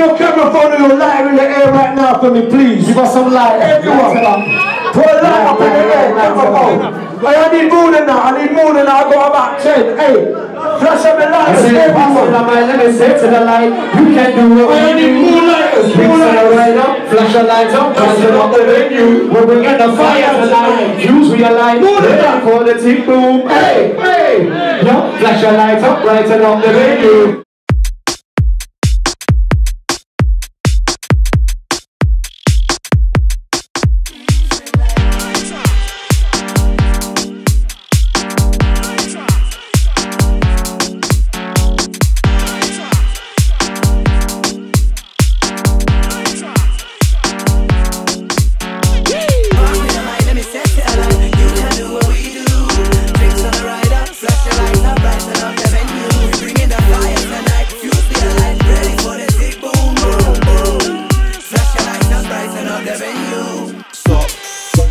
your camera phone and your light in the air right now for me, please. You got some light. Everyone. Put a light up in the air, camera phone. Hey, I need more than that. I need more than that. I got about 10. Hey, flash up the lights. Let me say to the light, you can do what I need more lighters. More lighters. Flash the lights up, turn up the venue. We're bringing the fire tonight. Use with your light, ready for the tick boom. Hey, hey, yo, flash your lights up, brighten up the venue.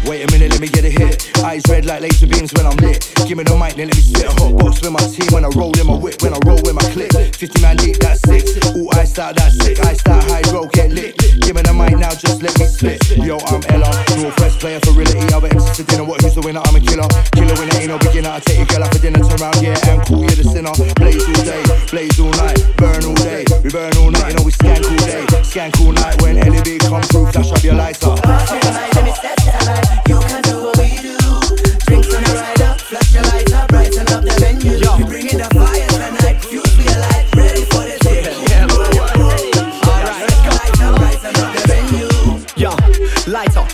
Wait a minute, let me get a hit. Eyes red like laser beams when I'm lit. Give me the mic, then let me spit a hot box with my team when I roll in my whip, when I roll with my clip. 50 man deep, that's sick. All iced out, that's sick. Iced out, high roll, get lit. Give me the mic now, just let me spit. Yo, I'm Ella, Northwest player for reality. Other MCs for dinner, what who's the winner? I'm a killer. Killer winner, ain't no beginner. I take your girl out for dinner, turn around, yeah, and cool, you're the sinner. Blaze all day, blaze all night, burn all day. We burn all night, you know we skank all day. Skank all night when LED come through, flash up your lights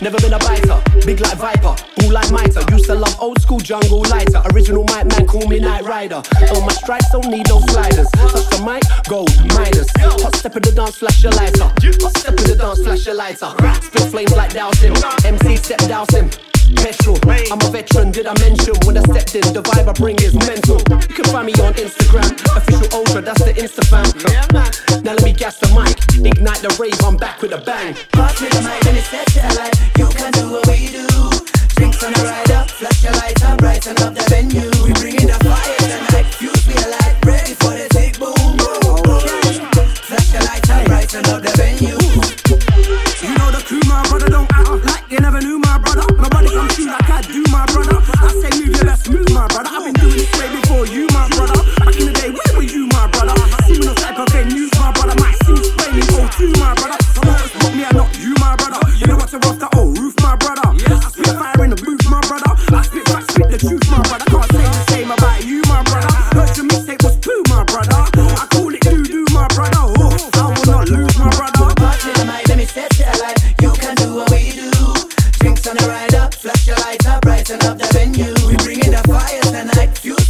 never been a biter. Big like Viper, bull like Mitre. Used to love old school jungle lighter. Original mic man, call me Night Rider. On my stripes, don't need no sliders. Touch the mic, gold, Midas. Hot step in the dance, flash your lighter. Hot step in the dance, flash your lighter. Spit flames like dousing. MC step dousing. Petrol, I'm a veteran, did I mention when I stepped in? The vibe I bring is mental. You can find me on Instagram, official ultra, that's the Insta fam. Now let me gas the mic, ignite the rave, I'm back with a bang. Pass me the mic, let me set it alight. You brighten up the venue. We bring in the fire tonight. Fuse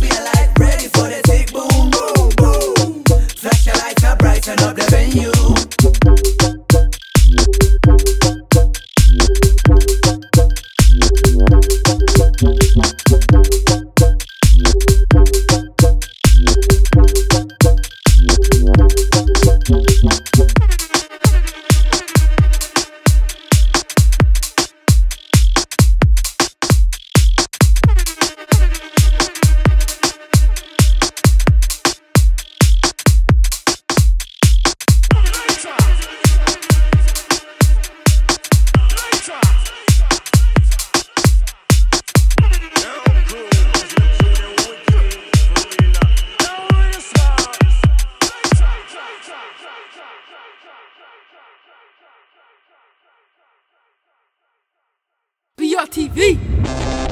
TV.